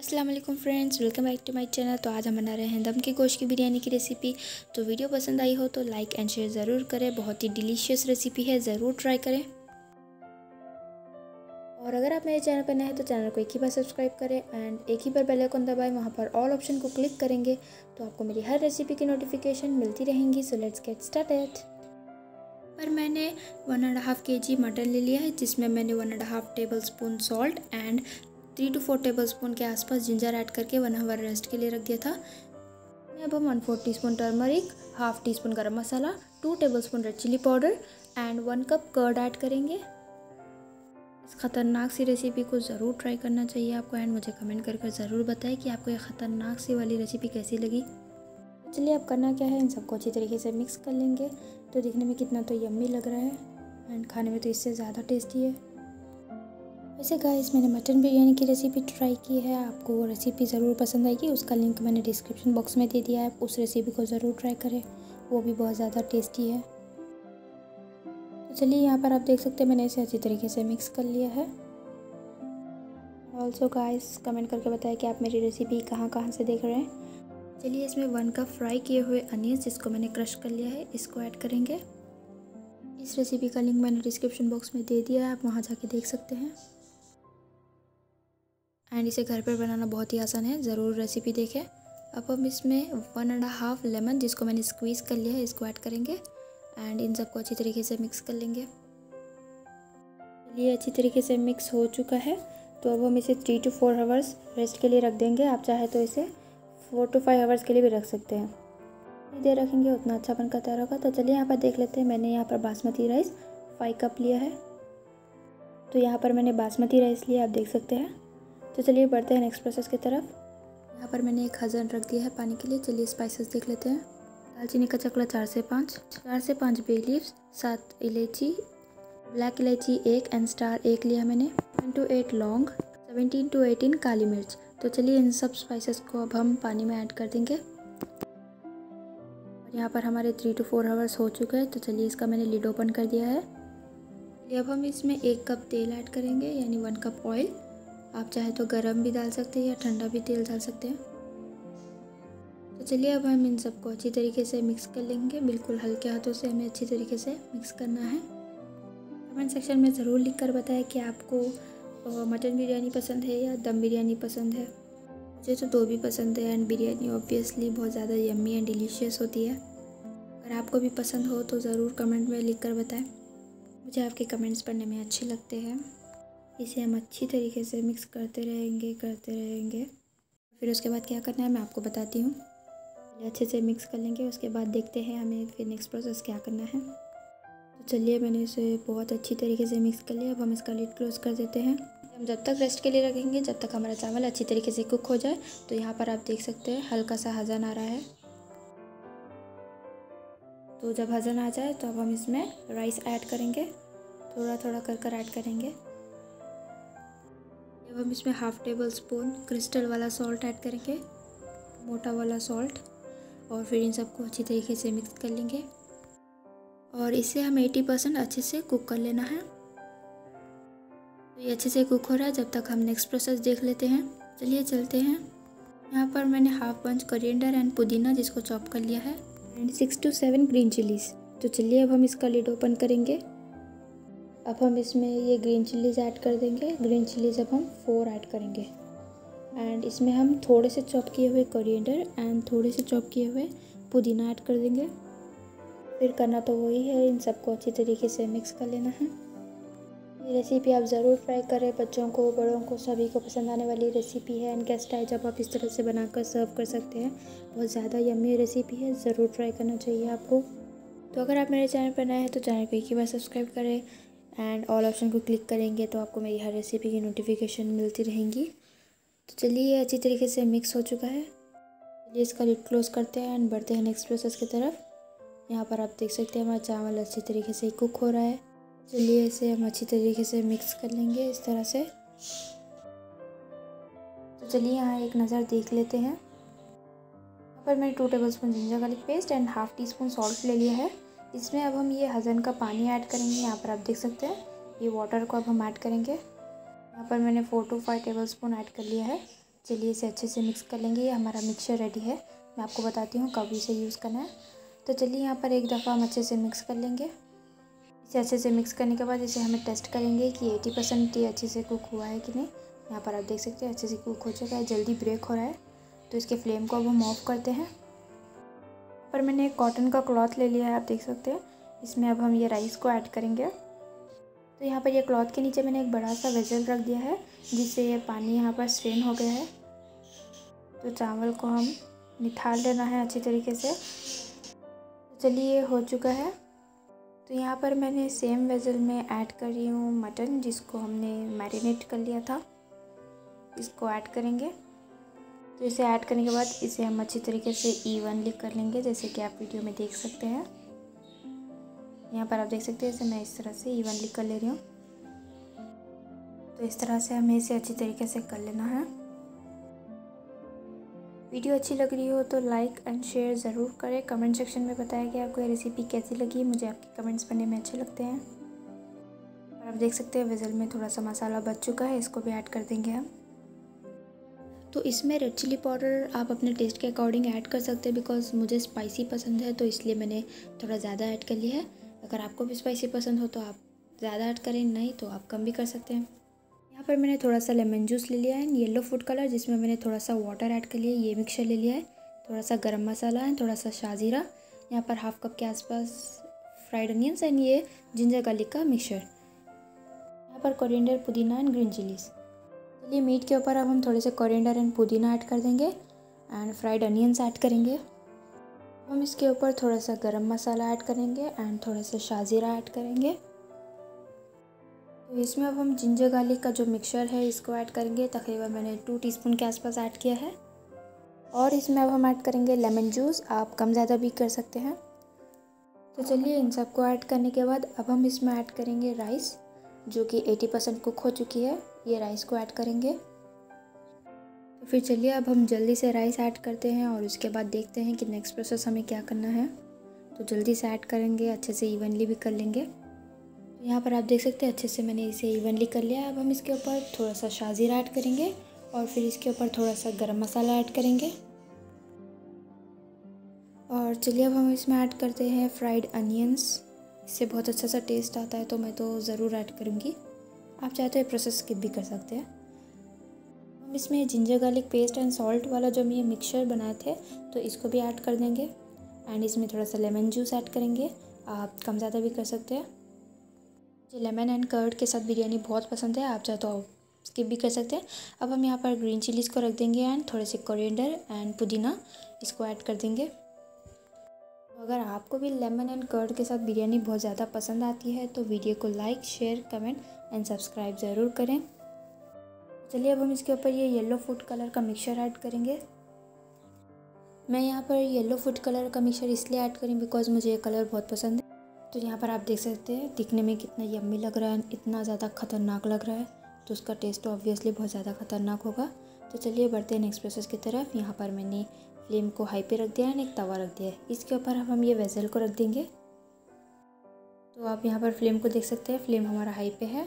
वालेकुम friends welcome back to my channel तो आज हम बना रहे हैं दम की गोश्त की बिरयानी की रेसिपी तो वीडियो पसंद आई हो तो लाइक एंड शेयर ज़रूर करें। बहुत ही डिलीशियस रेसिपी है, ज़रूर ट्राई करें। और अगर आप मेरे चैनल पर नए हैं तो चैनल को एक ही बार सब्सक्राइब करें एंड एक ही बार बेल आइकन दबाएँ। वहाँ पर ऑल ऑप्शन को क्लिक करेंगे तो आपको मेरी हर रेसिपी की नोटिफिकेशन मिलती रहेंगी। सो लेट्स गेट स्टार्टेड पर मैंने वन एंड हाफ़ के जी मटन ले लिया है, जिसमें मैंने one and half tablespoon salt and three two four tablespoon के आसपास जिंजर ऐड करके वन आवर रेस्ट के लिए रख दिया था। अब हम one four teaspoon turmeric, half teaspoon garam masala, two tablespoon red chilli powder and one cup curd add करेंगे। इस ख़तरनाक सी रेसिपी को ज़रूर ट्राई करना चाहिए आपको एंड मुझे कमेंट कर कर ज़रूर बताएँ कि आपको ये ख़तरनाक सी वाली रेसिपी कैसी लगी। चलिए अब करना क्या है? इन सबको अच्छी तरीके से मिक्स कर लेंगे। तो दिखने में कितना तो यम्मी लग रहा है एंड खाने में तो इससे ज़्यादा टेस्टी है। वैसे गाइस मैंने मटन बिरयानी की रेसिपी ट्राई की है। आपको वो रेसिपी ज़रूर पसंद आएगी। उसका लिंक मैंने डिस्क्रिप्शन बॉक्स में दे दिया है। उस रेसिपी को ज़रूर ट्राई करें। वो भी बहुत ज़्यादा टेस्टी है। तो चलिए, यहाँ पर आप देख सकते हैं, मैंने इसे अच्छी तरीके से मिक्स कर लिया है। ऑल्सो गाइस कमेंट करके बताएँ कि आप मेरी रेसिपी कहाँ कहाँ से देख रहे हैं। चलिए, इसमें वन कप फ्राई किए हुए अनियंस जिसको मैंने क्रश कर लिया है, इसको ऐड करेंगे। इस रेसिपी का लिंक मैंने डिस्क्रिप्शन बॉक्स में दे दिया है। आप वहाँ जाके देख सकते हैं। एंड इसे घर पर बनाना बहुत ही आसान है। ज़रूर रेसिपी देखें। अब हम इसमें वन एंड हाफ़ लेमन जिसको मैंने स्क्वीज़ कर लिया है, इसको ऐड करेंगे। एंड इन सबको अच्छी तरीके से मिक्स कर लेंगे। ये अच्छी तरीके से मिक्स हो चुका है। तो अब हम इसे three two four hours rest के लिए रख देंगे। आप चाहे तो इसे फोर टू फाइव आवर्स के लिए भी रख सकते हैं। जितनी देर रखेंगे, उतना अच्छा बनकर तैयार होगा। तो चलिए यहाँ पर देख लेते हैं। मैंने यहाँ पर बासमती राइस फाइव कप लिया है। तो यहाँ पर मैंने बासमती राइस लिया आप देख सकते हैं। तो चलिए बढ़ते हैं नेक्स्ट प्रोसेस की तरफ़। यहाँ पर मैंने एक हज़न रख दिया है पानी के लिए। चलिए स्पाइसेस देख लेते हैं। दालचीनी का चकला चार से पाँच, चार से पाँच बे लीव्स सात इलायची ब्लैक इलायची एक एंड स्टार एक लिया मैंने। वन टू एट लौंग सेवेंटीन टू एटीन काली मिर्च। तो चलिए इन सब स्पाइसेस को अब हम पानी में ऐड कर देंगे। और यहाँ पर हमारे थ्री टू फोर आवर्स हो चुके हैं तो चलिए इसका मैंने लिड ओपन कर दिया है। अब हम इसमें एक कप तेल ऐड करेंगे, यानी वन कप ऑयल आप चाहे तो गरम भी डाल सकते हैं या ठंडा भी तेल डाल सकते हैं। तो चलिए अब हम इन सबको अच्छी तरीके से मिक्स कर लेंगे। बिल्कुल हल्के हाथों से हमें अच्छी तरीके से मिक्स करना है। कमेंट सेक्शन में ज़रूर लिख कर बताएँ कि आपको मटन बिरयानी पसंद है या दम बिरयानी पसंद है। मुझे तो दो भी पसंद है एंड बिरयानी ऑब्वियसली बहुत ज़्यादा यम्मी एंड डिलीशियस होती है। अगर आपको भी पसंद हो तो ज़रूर कमेंट में लिख कर बताएँ। मुझे आपके कमेंट्स पढ़ने में अच्छे लगते हैं। इसे हम अच्छी तरीके से मिक्स करते रहेंगे करते रहेंगे। फिर उसके बाद क्या करना है, मैं आपको बताती हूँ। अच्छे से मिक्स कर लेंगे, उसके बाद देखते हैं हमें फिर नेक्स्ट प्रोसेस क्या करना है। तो चलिए, मैंने इसे बहुत अच्छी तरीके से मिक्स कर लिया। अब हम इसका लिड क्लोज कर देते हैं। हम जब तक रेस्ट के लिए रखेंगे जब तक हमारा चावल अच्छी तरीके से कुक हो जाए तो यहाँ पर आप देख सकते हैं हल्का सा हज़न आ रहा है। तो जब हज़न आ जाए तो अब हम इसमें राइस ऐड करेंगे। थोड़ा थोड़ा कर कर ऐड करेंगे। अब हम इसमें हाफ़ टेबल स्पून क्रिस्टल वाला सॉल्ट ऐड करेंगे, मोटा वाला सॉल्ट और फिर इन सबको अच्छी तरीके से मिक्स कर लेंगे। और इसे हम 80 परसेंट अच्छे से कुक कर लेना है। तो ये अच्छे से कुक हो रहा है, जब तक हम नेक्स्ट प्रोसेस देख लेते हैं। चलिए चलते हैं। यहाँ पर मैंने हाफ़ पंच करिएंडर एंड पुदीना जिसको चॉप कर लिया है। And six two seven green chillies तो चलिए अब हम इसका लिड ओपन करेंगे। अब हम इसमें ये ग्रीन चिल्लीज ऐड कर देंगे। ग्रीन चिल्लीज अब हम फोर ऐड करेंगे। एंड इसमें हम थोड़े से चॉप किए हुए कोरिएंडर एंड थोड़े से चॉप किए हुए पुदीना ऐड कर देंगे। फिर करना तो वही है, इन सबको अच्छी तरीके से मिक्स कर लेना है। ये रेसिपी आप ज़रूर ट्राई करें। बच्चों को, बड़ों को, सभी को पसंद आने वाली रेसिपी है। एंड गेस्ट आए जब आप इस तरह से बनाकर सर्व कर सकते हैं। बहुत ज़्यादा यम्मी रेसिपी है। ज़रूर ट्राई करना चाहिए आपको। तो अगर आप मेरे चैनल पर नए हैं तो चैनल को एक ही बार सब्सक्राइब करें। एंड ऑल ऑप्शन को क्लिक करेंगे तो आपको मेरी हर रेसिपी की नोटिफिकेशन मिलती रहेंगी। तो चलिए ये अच्छी तरीके से मिक्स हो चुका है। चलिए इसका लिड क्लोज करते हैं एंड बढ़ते हैं नेक्स्ट प्रोसेस की तरफ़। यहाँ पर आप देख सकते हैं हमारा चावल अच्छी तरीके से कुक हो रहा है। चलिए इसे हम अच्छी तरीके से मिक्स कर लेंगे इस तरह से। तो चलिए यहाँ एक नज़र देख लेते हैं। यहाँ पर मैंने two tablespoon ginger garlic paste and half teaspoon salt ले लिया है। इसमें अब हम ये हज़न का पानी ऐड करेंगे, यहाँ पर आप देख सकते हैं। ये वाटर को अब हम ऐड करेंगे। यहाँ पर मैंने four two five tablespoon add कर लिया है। चलिए इसे अच्छे से मिक्स कर लेंगे। ये हमारा मिक्सचर रेडी है। मैं आपको बताती हूँ कब इसे यूज़ करना है। तो चलिए यहाँ पर एक दफ़ा हम अच्छे से मिक्स कर लेंगे। इसे अच्छे से मिक्स करने के बाद इसे हमें टेस्ट करेंगे कि एटी परसेंट ये अच्छे से कुक हुआ है कि नहीं। यहाँ पर आप देख सकते हैं अच्छे से कुक हो चुका है। जल्दी ब्रेक हो रहा है। तो इसके फ्लेम को अब हम ऑफ़ करते हैं। पर मैंने एक कॉटन का क्लॉथ ले लिया है, आप देख सकते हैं। इसमें अब हम ये राइस को ऐड करेंगे। तो यहाँ पर ये क्लॉथ के नीचे मैंने एक बड़ा सा वेजल रख दिया है, जिससे ये पानी यहाँ पर स्ट्रेन हो गया है। तो चावल को हम निथाल लेना है अच्छी तरीके से। तो चलिए, ये हो चुका है। तो यहाँ पर मैंने सेम वेजल में ऐड कर रही हूँ मटन जिसको हमने मैरिनेट कर लिया था। इसको ऐड करेंगे। तो इसे ऐड करने के बाद इसे हम अच्छी तरीके से इवनली कर लेंगे, जैसे कि आप वीडियो में देख सकते हैं। यहाँ पर आप देख सकते हैं, इसे मैं इस तरह से इवनली कर ले रही हूँ। तो इस तरह से हमें इसे अच्छी तरीके से कर लेना है। वीडियो अच्छी लग रही हो तो लाइक एंड शेयर ज़रूर करें। कमेंट सेक्शन में बताया कि आपको ये रेसिपी कैसी लगी, मुझे आपके कमेंट्स पढ़ने में अच्छे लगते हैं। और आप देख सकते हैं विज़ल में थोड़ा सा मसाला बच चुका है, इसको भी ऐड कर देंगे हम। तो इसमें रेड चिली पाउडर आप अपने टेस्ट के अकॉर्डिंग ऐड कर सकते हैं बिकॉज़ मुझे स्पाइसी पसंद है तो इसलिए मैंने थोड़ा ज़्यादा ऐड कर लिया है। अगर आपको भी स्पाइसी पसंद हो तो आप ज़्यादा ऐड करें, नहीं तो आप कम भी कर सकते हैं। यहाँ पर मैंने थोड़ा सा लेमन जूस ले लिया है येलो फ़ूड कलर जिसमें मैंने थोड़ा सा वाटर ऐड कर लिया है, ये मिक्सचर ले लिया है। थोड़ा सा गरम मसाला है, थोड़ा सा शाजीरा, यहाँ पर हाफ़ कप के आसपास फ्राइड अनियंस एंड ये जिंजर गार्लिक का मिक्सचर यहाँ पर कोरिएंडर पुदीना एंड ग्रीन चिलीज चलिए मीट के ऊपर अब हम थोड़े से कोरिएंडर एंड पुदीना ऐड कर देंगे एंड फ्राइड अनियंस ऐड करेंगे। हम इसके ऊपर थोड़ा सा गरम मसाला ऐड करेंगे एंड थोड़ा सा शाजीरा ऐड करेंगे। तो इसमें अब हम जिंजर गार्लिक का जो मिक्सचर है, इसको ऐड करेंगे, तकरीबन मैंने टू टीस्पून के आसपास ऐड किया है। और इसमें अब हम ऐड करेंगे लेमन जूस आप कम ज़्यादा भी कर सकते हैं। तो चलिए इन सबको ऐड करने के बाद अब हम इसमें ऐड करेंगे राइस जो कि 80 परसेंट कुक हो चुकी है। ये राइस को ऐड करेंगे। तो फिर चलिए, अब हम जल्दी से राइस ऐड करते हैं और उसके बाद देखते हैं कि नेक्स्ट प्रोसेस हमें क्या करना है। तो जल्दी से ऐड करेंगे, अच्छे से इवनली भी कर लेंगे। यहाँ पर आप देख सकते हैं, अच्छे से मैंने इसे इवनली कर लिया अब हम इसके ऊपर थोड़ा सा शाजीरा ऐड करेंगे और फिर इसके ऊपर थोड़ा सा गरम मसाला ऐड करेंगे। और चलिए, अब हम इसमें ऐड करते हैं फ्राइड अनियंस इससे बहुत अच्छा सा टेस्ट आता है तो मैं तो ज़रूर ऐड करूँगी। आप चाहे तो ये प्रोसेस स्किप भी कर सकते हैं। हम इसमें ginger garlic paste and salt वाला जो हम ये मिक्सचर बनाए थे तो इसको भी ऐड कर देंगे। एंड इसमें थोड़ा सा लेमन जूस ऐड करेंगे। आप कम ज़्यादा भी कर सकते हैं। मुझे लेमन एंड कर्ड के साथ बिरयानी बहुत पसंद है, आप चाहे तो स्किप भी कर सकते हैं। अब हम यहाँ पर ग्रीन चिलीज़ को रख देंगे एंड थोड़े से कोरिएंडर एंड पुदीना इसको ऐड कर देंगे। अगर आपको भी लेमन एंड कर्ड के साथ बिरयानी बहुत ज़्यादा पसंद आती है तो वीडियो को like, share, comment and subscribe ज़रूर करें। चलिए, अब हम इसके ऊपर ये येलो फ़ूड कलर का मिक्सचर ऐड करेंगे। मैं यहाँ पर येलो फ़ूड कलर का मिक्सचर इसलिए ऐड करी बिकॉज़ मुझे ये कलर बहुत पसंद है। तो यहाँ पर आप देख सकते हैं, दिखने में कितना यम्मी लग रहा है, इतना ज़्यादा ख़तरनाक लग रहा है तो उसका टेस्ट तो ऑब्वियसली बहुत ज़्यादा ख़तरनाक होगा। तो चलिए, बढ़ते हैं नेक्स्ट प्रोसेस की तरफ़। यहाँ पर मैंने फ्लेम को हाई पे रख दिया है एक तवा रख दिया है। इसके ऊपर अब हम ये वेजल को रख देंगे। तो आप यहाँ पर फ्लेम को देख सकते हैं, फ्लेम हमारा हाई पे है।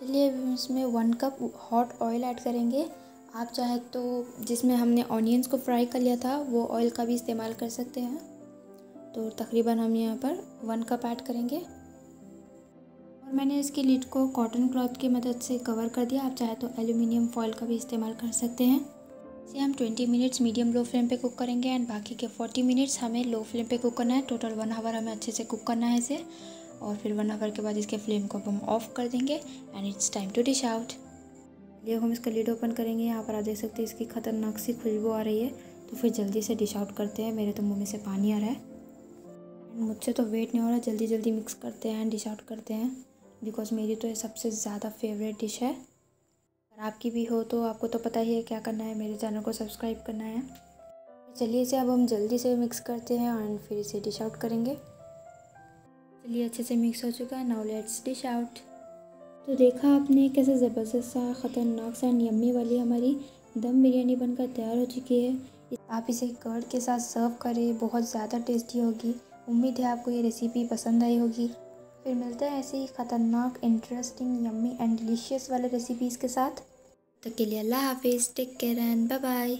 चलिए इसमें one cup hot oil add करेंगे। आप चाहे तो जिसमें हमने ऑनियंस को फ्राई कर लिया था, वो ऑयल का भी इस्तेमाल कर सकते हैं। तो तकरीबन हम यहाँ पर वन कप ऐड करेंगे। और मैंने इसकी लिड को कॉटन क्लॉथ की मदद से कवर कर दिया। आप चाहे तो एल्यूमिनियम फॉयल का भी इस्तेमाल कर सकते हैं। इसे हम 20 मिनट्स मीडियम लो फ्लेम पे कुक करेंगे एंड बाकी के 40 मिनट्स हमें लो फ्लेम पे कुक करना है। टोटल वन आवर हमें अच्छे से कुक करना है इसे। और फिर वन आवर के बाद इसके फ्लेम को हम ऑफ़ कर देंगे and it's time to dish out ये हम इसका लीड ओपन करेंगे। यहाँ पर आप देख सकते हैं इसकी खतरनाक सी खुशबू आ रही है। तो फिर जल्दी से डिश आउट करते हैं। मेरे तो मुँह में से पानी आ रहा है। मुझसे तो वेट नहीं हो रहा। जल्दी जल्दी मिक्स करते हैं डिश आउट करते हैं। बिकॉज़ मेरी तो ये सबसे ज़्यादा फेवरेट डिश है। अगर आपकी भी हो तो आपको तो पता ही है क्या करना है, मेरे चैनल को सब्सक्राइब करना है। चलिए इसे अब हम जल्दी से मिक्स करते हैं और फिर इसे डिश आउट करेंगे। चलिए अच्छे से मिक्स हो चुका है नाउ लेट्स डिश आउट तो देखा आपने कैसे ज़बरदस्त सा, ख़तरनाक सा यम्मी वाली हमारी दम बिरयानी बनकर तैयार हो चुकी है। आप इसे कर्ड के साथ सर्व करें, बहुत ज़्यादा टेस्टी होगी। उम्मीद है आपको ये रेसिपी पसंद आई होगी। फिर मिलते हैं ऐसे ही ख़तरनाक इंटरेस्टिंग यम्मी एंड डिलीशियस वाले रेसिपीज़ के साथ। तो के लिए अल्लाह हाफिज़ take care and bye bye